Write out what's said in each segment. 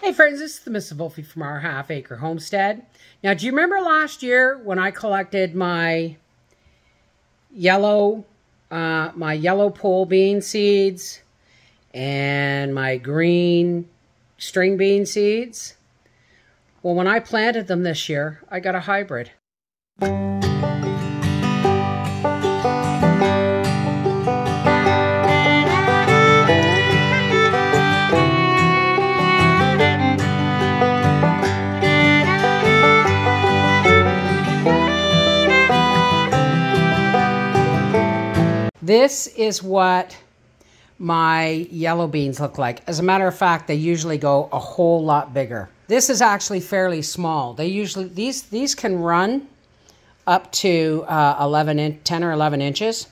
Hey friends, this is the Miss Volfie from our half acre homestead. Now, do you remember last year when I collected my yellow, uh, my yellow pole bean seeds and my green string bean seeds? Well, when I planted them this year, I got a hybrid. This is what my yellow beans look like. As a matter of fact, they usually go a whole lot bigger. This is actually fairly small. They usually, these, these can run up to uh, 11 in, 10 or 11 inches.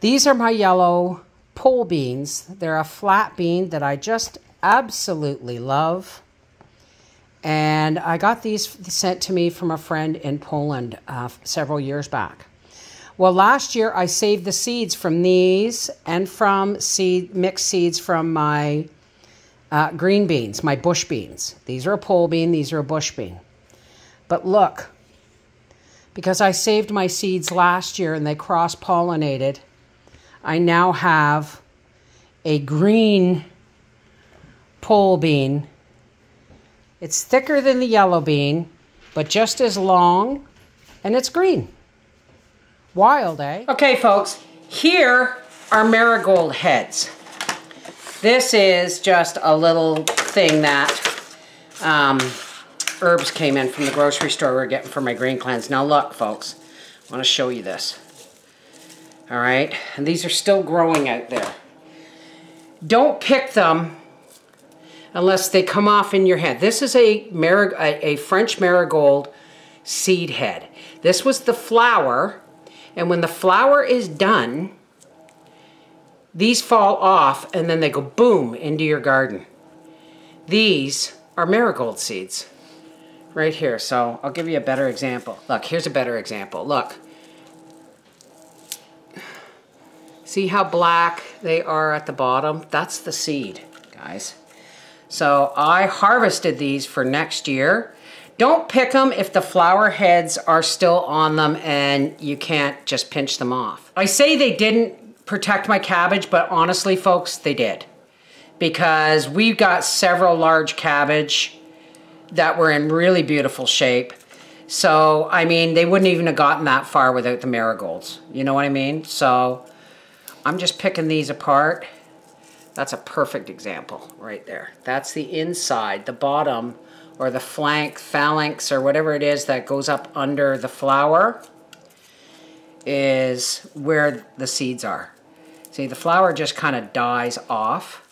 These are my yellow pole beans. They're a flat bean that I just absolutely love. And I got these sent to me from a friend in Poland uh, several years back. Well, last year I saved the seeds from these and from seed mixed seeds from my uh, green beans, my bush beans. These are a pole bean, these are a bush bean. But look, because I saved my seeds last year and they cross pollinated, I now have a green pole bean. It's thicker than the yellow bean, but just as long, and it's green. Wild, eh? Okay, folks, here are marigold heads. This is just a little thing that um, herbs came in from the grocery store we are getting for my green cleanse. Now look, folks, I want to show you this. All right, and these are still growing out there. Don't pick them unless they come off in your head. This is a, a, a French marigold seed head. This was the flower and when the flower is done, these fall off and then they go boom into your garden. These are marigold seeds right here. So I'll give you a better example. Look, here's a better example. Look. See how black they are at the bottom? That's the seed, guys. So I harvested these for next year don't pick them if the flower heads are still on them and you can't just pinch them off. I say they didn't protect my cabbage, but honestly, folks, they did. Because we've got several large cabbage that were in really beautiful shape. So, I mean, they wouldn't even have gotten that far without the marigolds. You know what I mean? So, I'm just picking these apart. That's a perfect example right there. That's the inside. The bottom or the flank, phalanx, or whatever it is that goes up under the flower is where the seeds are. See, the flower just kind of dies off,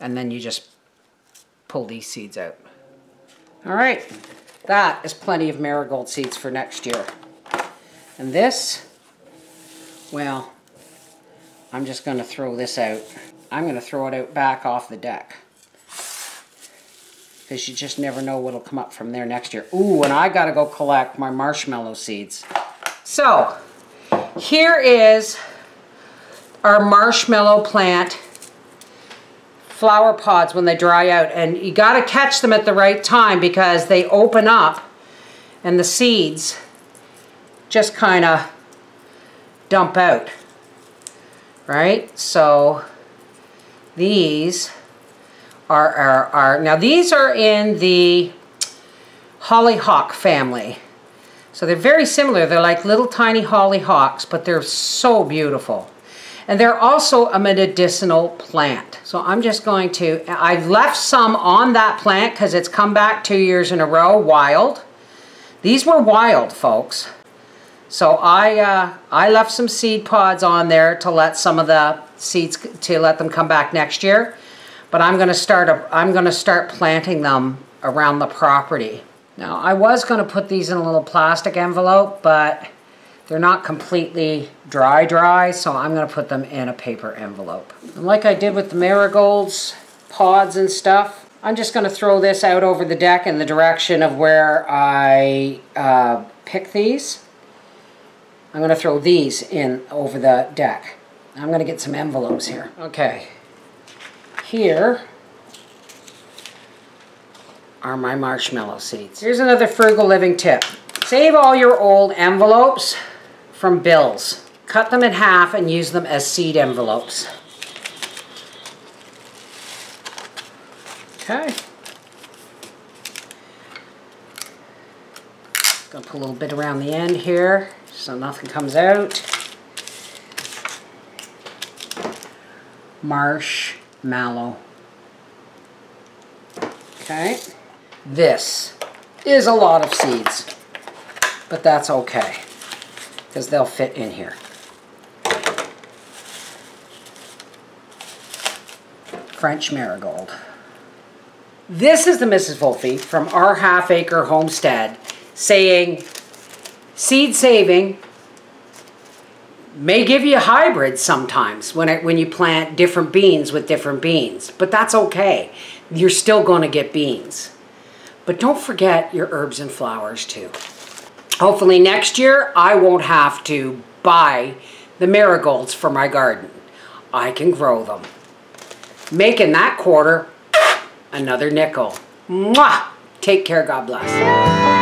and then you just pull these seeds out. All right, that is plenty of marigold seeds for next year. And this, well, I'm just going to throw this out. I'm going to throw it out back off the deck because you just never know what'll come up from there next year. Ooh, and I got to go collect my marshmallow seeds. So, here is our marshmallow plant flower pods when they dry out. And you got to catch them at the right time because they open up and the seeds just kind of dump out. Right? So, these now these are in the hollyhock family. So they're very similar. They're like little tiny hollyhocks, but they're so beautiful. And they're also a medicinal plant. So I'm just going to, I've left some on that plant because it's come back two years in a row, wild. These were wild, folks. So I, uh, I left some seed pods on there to let some of the seeds, to let them come back next year. But I'm going to start a, I'm going to start planting them around the property. Now, I was going to put these in a little plastic envelope, but they're not completely dry dry, so I'm going to put them in a paper envelope. And like I did with the marigolds, pods and stuff, I'm just going to throw this out over the deck in the direction of where I uh, pick these. I'm going to throw these in over the deck. I'm going to get some envelopes here. Okay, here are my marshmallow seeds. Here's another frugal living tip. Save all your old envelopes from bills. Cut them in half and use them as seed envelopes. Okay. Gonna put a little bit around the end here so nothing comes out. Marshmallow. Okay. This is a lot of seeds, but that's okay because they'll fit in here. French marigold. This is the Mrs. Wolfe from our half acre homestead saying seed saving may give you hybrids sometimes when, it, when you plant different beans with different beans, but that's okay. You're still going to get beans. But don't forget your herbs and flowers too. Hopefully next year I won't have to buy the marigolds for my garden. I can grow them. Making that quarter another nickel. Mwah! Take care, God bless.